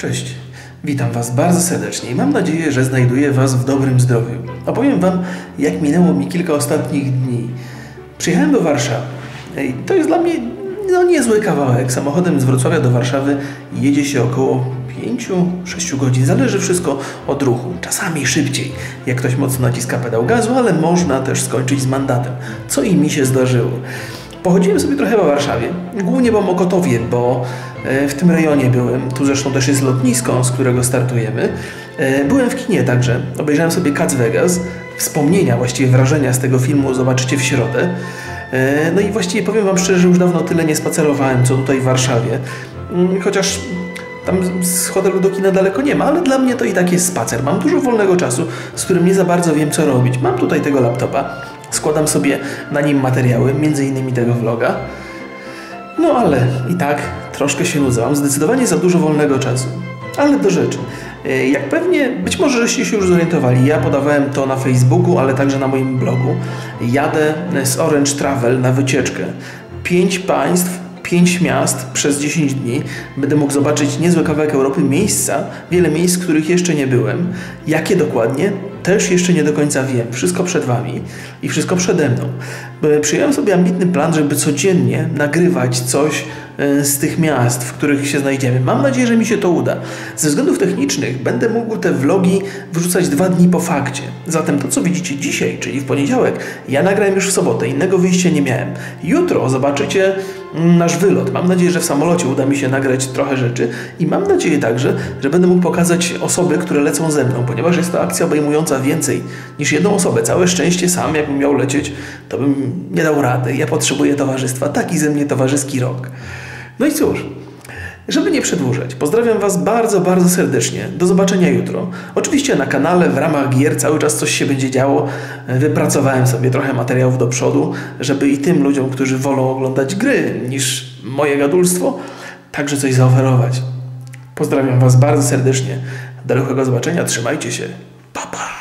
Cześć, witam Was bardzo serdecznie i mam nadzieję, że znajduję Was w dobrym zdrowiu. Opowiem Wam, jak minęło mi kilka ostatnich dni. Przyjechałem do Warszawy. I to jest dla mnie no, niezły kawałek. Samochodem z Wrocławia do Warszawy jedzie się około 5-6 godzin. Zależy wszystko od ruchu. Czasami szybciej, jak ktoś mocno naciska pedał gazu, ale można też skończyć z mandatem, co i mi się zdarzyło. Pochodziłem sobie trochę po Warszawie, głównie po Mokotowie, bo e, w tym rejonie byłem. Tu zresztą też jest lotnisko, z którego startujemy. E, byłem w kinie także, obejrzałem sobie Cats Vegas. Wspomnienia, właściwie wrażenia z tego filmu zobaczycie w środę. E, no i właściwie powiem Wam szczerze, że już dawno tyle nie spacerowałem, co tutaj w Warszawie. Mm, Chociaż tam z hotelu do kina daleko nie ma, ale dla mnie to i tak jest spacer. Mam dużo wolnego czasu, z którym nie za bardzo wiem, co robić. Mam tutaj tego laptopa, składam sobie na nim materiały, między innymi tego vloga. No ale i tak troszkę się nudzę. Mam zdecydowanie za dużo wolnego czasu. Ale do rzeczy. E, Jak pewnie, być może żeście się już zorientowali, ja podawałem to na Facebooku, ale także na moim blogu. Jadę z Orange Travel na wycieczkę. Pięć państw, pięć miast przez 10 dni. Będę mógł zobaczyć niezły kawałek Europy, miejsca, wiele miejsc, których jeszcze nie byłem. Jakie dokładnie? Też jeszcze nie do końca wiem. Wszystko przed Wami i wszystko przede mną. E, Przyjąłem sobie ambitny plan, żeby codziennie nagrywać coś e, z tych miast, w których się znajdziemy. Mam nadzieję, że mi się to uda. Ze względów technicznych będę mógł te vlogi wrzucać dwa dni po fakcie. Zatem to, co widzicie dzisiaj, czyli w poniedziałek, ja nagrałem już w sobotę. Innego wyjścia nie miałem. Jutro zobaczycie nasz wylot. Mam nadzieję, że w samolocie uda mi się nagrać trochę rzeczy i mam nadzieję także, że będę mógł pokazać osoby, które lecą ze mną, ponieważ jest to akcja obejmująca więcej niż jedną osobę. Całe szczęście sam, jakbym miał lecieć, to bym nie dał rady. Ja potrzebuję towarzystwa. Taki ze mnie towarzyski rok. No i cóż, żeby nie przedłużać, pozdrawiam Was bardzo, bardzo serdecznie. Do zobaczenia jutro. Oczywiście na kanale w ramach gier cały czas coś się będzie działo. Wypracowałem sobie trochę materiałów do przodu, żeby i tym ludziom, którzy wolą oglądać gry niż moje gadulstwo, także coś zaoferować. Pozdrawiam Was bardzo serdecznie. Do zobaczenia. Trzymajcie się. Pa, pa.